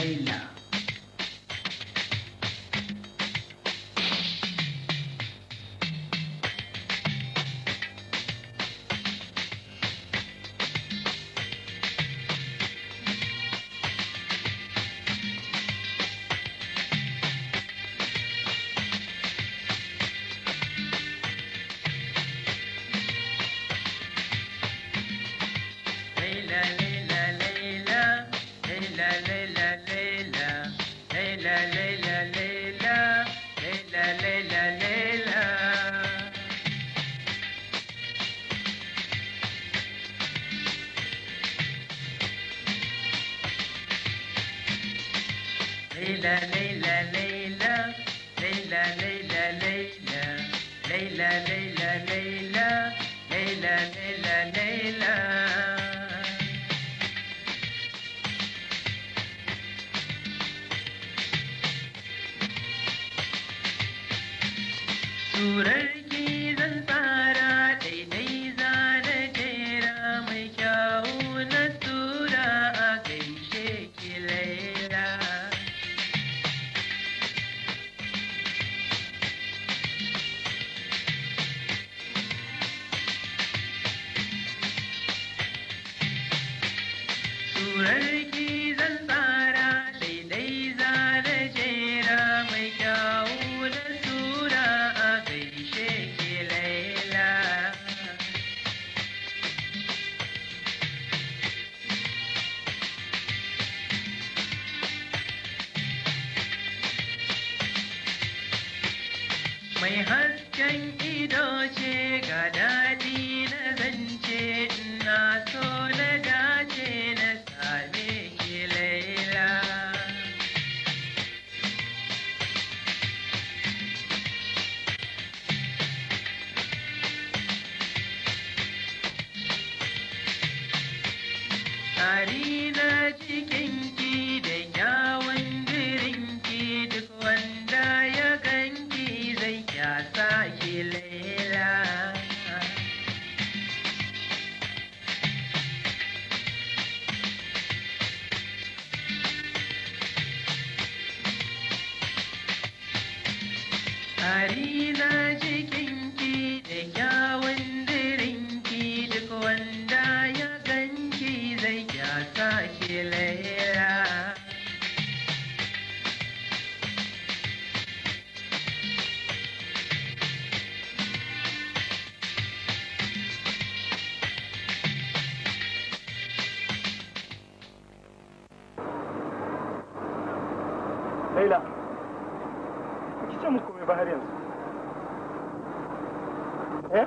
ليلى ليلى Leila, Leila, Leila, Leila, Leila, Leila, Leila, Leila, Leila, Leila, Leila, Leila. சூரழி Mai hasken ido ce ga daɗi Karina cikin ki da kyawun dirin ki duk wanda ya ganki zai Laila, ki ce muku mai ba har yanzu. Eh?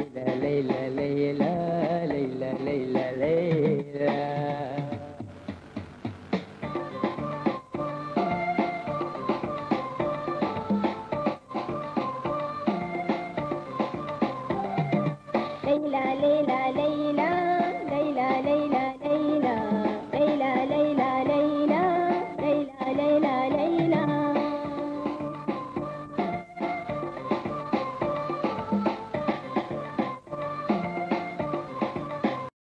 ليلى ليلى ليلى ليلى ليلى ليلى. ليلى ليلى ليلى.